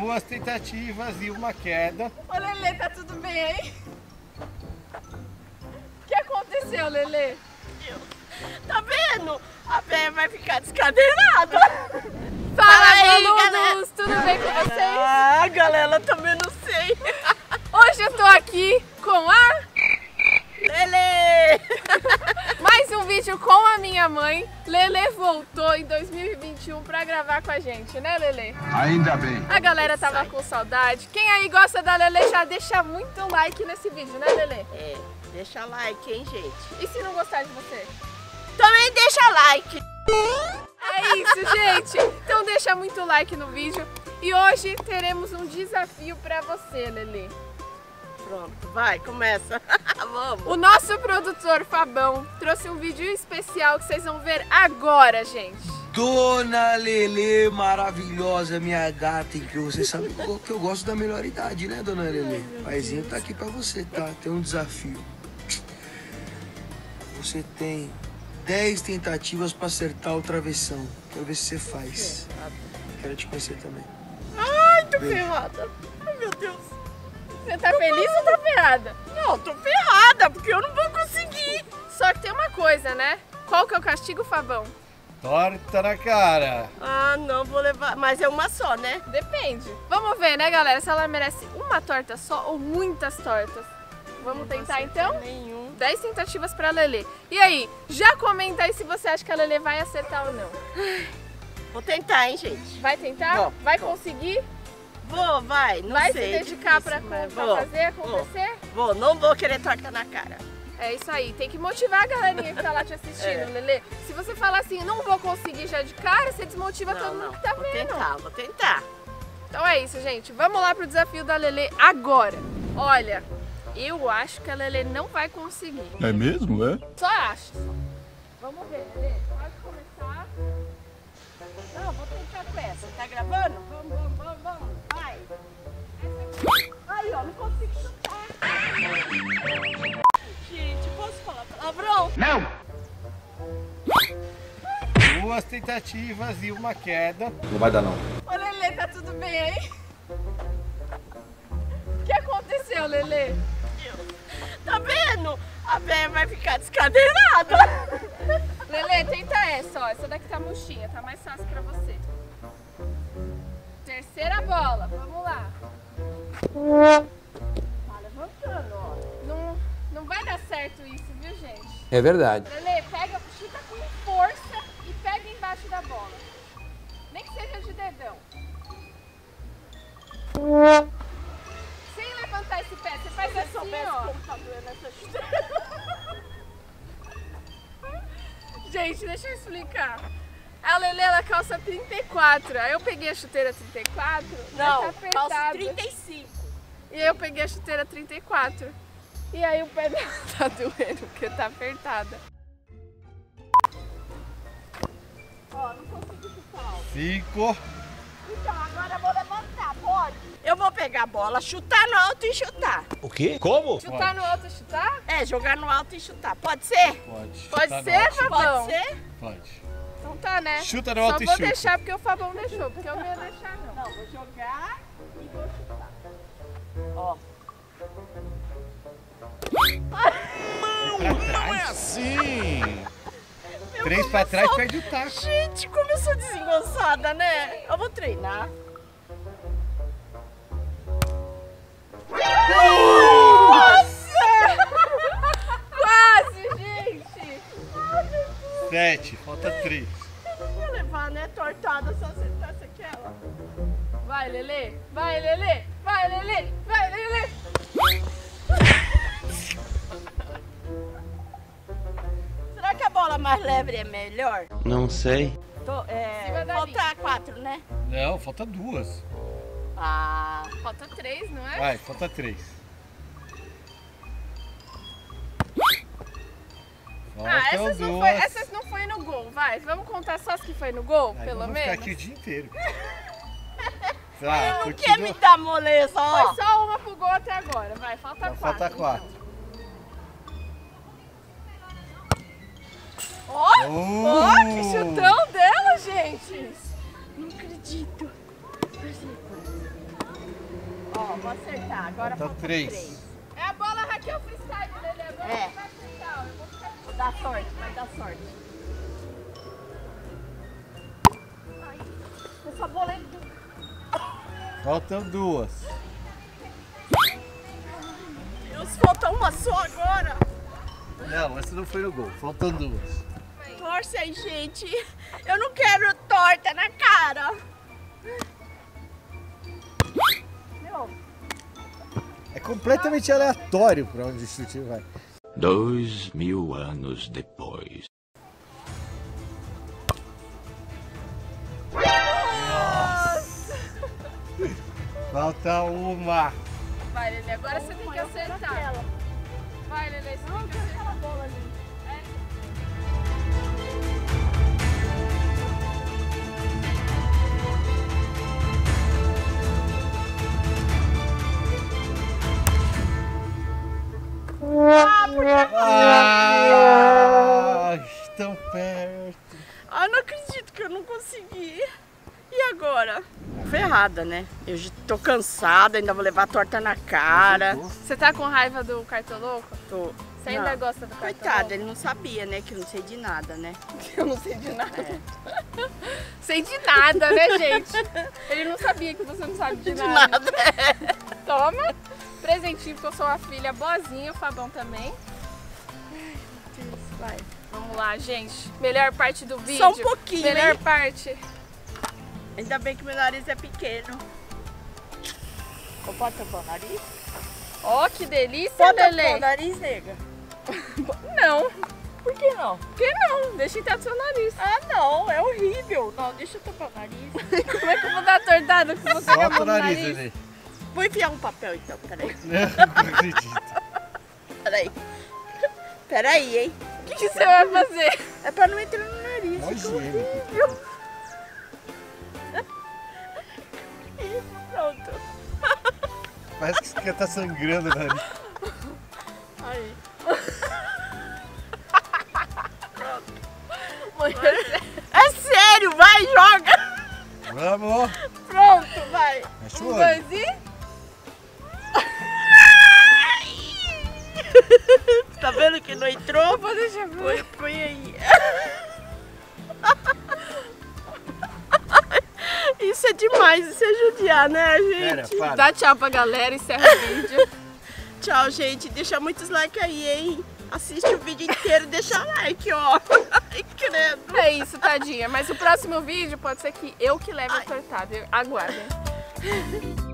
Duas tentativas e uma queda. Ô Lelê, tá tudo bem aí? O que aconteceu, Lelê? Tá vendo? A véia vai ficar descadeirada. Fala, aí, boludos! Tudo bem com vocês? Ah, galera, também não sei. Hoje eu tô aqui com a... Lele! Mais um vídeo com a minha mãe. Lelê voltou em 2021 pra gravar com a gente, né, Lelê? Ainda bem. A galera tava com saudade. Quem aí gosta da Lelê já deixa muito like nesse vídeo, né, Lelê? É, deixa like, hein, gente? E se não gostar de você? Também deixa like. É isso, gente. Então deixa muito like no vídeo. E hoje teremos um desafio pra você, Lelê. Pronto, vai, começa. Vamos. O nosso produtor Fabão trouxe um vídeo especial que vocês vão ver agora, gente. Dona Lele maravilhosa, minha gata incrível. Você sabe que eu- que gosto da melhor idade, né, dona Lele? Paizinho tá aqui pra você, tá? Tem um desafio. Você tem 10 tentativas pra acertar o travessão. Quero ver se você faz. Quero te conhecer também. Ai, tô ferrada. Ai, meu Deus. Você tá feliz ou tá ferrada? Não, tô ferrada, porque eu não vou conseguir. Só que tem uma coisa, né? Qual que é o castigo, Fabão? Torta na cara. Ah, não vou levar. Mas é uma só, né? Depende. Vamos ver, né, galera? Se ela merece uma torta só ou muitas tortas. Vamos tentar então? Nenhum. 10 tentativas pra Lelê. E aí, já comenta aí se você acha que a Lelê vai acertar ou não. Vou tentar, hein, gente. Vai tentar? Vou, vai vou. conseguir? Vou, vai. Não vai sei, se dedicar difícil, pra, pra vou, fazer vou, acontecer? Vou, não vou querer torta na cara. É isso aí, tem que motivar a galerinha que tá lá te assistindo, É. Lelê. Se você falar assim, não vou conseguir já de cara, você desmotiva não, todo mundo não. que tá vou vendo. tentar, vou tentar. Então é isso, gente. Vamos lá pro desafio da Lelê agora. Olha, eu acho que a Lelê não vai conseguir. É mesmo, é? Só acho. Vamos ver, Lelê. Duas tentativas e uma queda. Não vai dar não. Ô, Lelê, tá tudo bem aí? O que aconteceu, Lelê? Tá vendo? A véia vai ficar descadeirada. Lelê, tenta essa, ó. Essa daqui tá murchinha, tá mais fácil pra você. Terceira bola, vamos lá. Tá levantando, ó. Não, não vai dar certo isso, viu, gente? É verdade. Lelê, dedão. Sem levantar esse pé, você faz assim, ó. como tá doendo essa chuteira. Gente, deixa eu explicar. A Lelê, ela calça 34. Aí eu peguei a chuteira 34, Não, mas tá calça apertado. 35. E eu peguei a chuteira 34. E aí o pé dela tá doendo, porque tá apertada. Ó, não consigo. Cinco. Então, agora eu vou levantar, pode? Eu vou pegar a bola, chutar no alto e chutar. O quê? Como? Chutar no outro, chutar? É, jogar no alto e chutar. Pode ser? Pode. Pode ser, alto. Fabão? Pode ser? Pode. Então tá, né? Chuta no Só alto e vou chuta. deixar porque o Fabão deixou, porque eu não ia deixar não. Não, vou jogar e vou chutar. Ó. Não é assim! Três pra trás, perde o taco. Gente, como eu sou desengonçada, né? Eu vou treinar. Quase, gente! Sete. Falta três. Vou levar, né? Tortada se eu acertasse aquela. Vai, Lelê! Vai, Lelê! Leve é melhor? Não sei. Tô, é, falta quatro, né? Não, falta duas. Ah, Falta três, não é? Vai, falta três. Faltam Ah, essas não, duas. foi, essas não foi no gol, vai. Vamos contar só as que foi no gol, Aí pelo vamos menos? ficar aqui o dia inteiro. Tá, não quer continua. me dar moleza, ó. Foi só uma pro gol até agora, vai. Falta quatro. falta quatro. então. Ó, Ó, que Uh! chutão dela, gente! Não acredito. Ó, vou acertar. Agora Falta falta três. três. É a bola Raquel Freestyle, Lelê. Agora É. vai acertar. ó. Eu vou ficar Vou dar sorte, vai dar sorte. Ai, essa bola é... Faltam duas. Deus, falta uma só agora. Não, essa não foi no gol. Faltam duas. Torce aí, gente. Eu não quero torta na cara. Meu, É completamente aleatório pra onde o chute vai. Dois mil anos depois. Falta uma. Vai, Lelê. Agora você tem que acertar. Ah, tão perto. Ah, não acredito que eu não consegui. E agora? Ferrada, né? Eu já tô cansada, ainda vou levar torta na cara. Você tá com raiva do cartoloco? Tô... Você ainda Não. gosta do Coitado, cartoloco? ele não sabia, né? Que eu não sei de nada, né? Eu não sei de nada. É. Sei de nada, né, gente? Ele não sabia que você não sabe de, De nada. nada. Toma. Presentinho, porque eu sou uma filha boazinha, o Fabão também. Vai. Vamos lá, gente. Melhor parte do vídeo. Só um pouquinho, Melhor hein? parte. Ainda bem que meu nariz é pequeno. Eu posso tampar o nariz? Ó, que delícia, Pode tampar o Lelê. nariz, nega? Não. Por que não? Por que não? Deixa entrar no seu nariz. Ah, não, é horrível. Não, deixa eu tampar o nariz. Como é que eu vou dar tortada com você com a Solta mão o no nariz, nariz? Lelê. Vou enfiar um papel então, peraí. Não acredito. Peraí. Peraí, hein? O que, que você vai fazer? É pra não entrar no nariz. Mó higiênico. horrível. Isso, pronto. Parece que você tá sangrando o nariz. Aí. É sério, vai, joga. Vamos. Pronto, vai. Fecha Isso é demais, isso é judiar, né, Pera, gente? para. Dá tchau pra galera, encerra o vídeo. Tchau, gente. Deixa muitos likes aí, hein? Assiste o vídeo inteiro, deixa like, ó. Ai, credo. É isso, tadinha. Mas o próximo vídeo pode ser que eu que leve a tortada. Aguardem.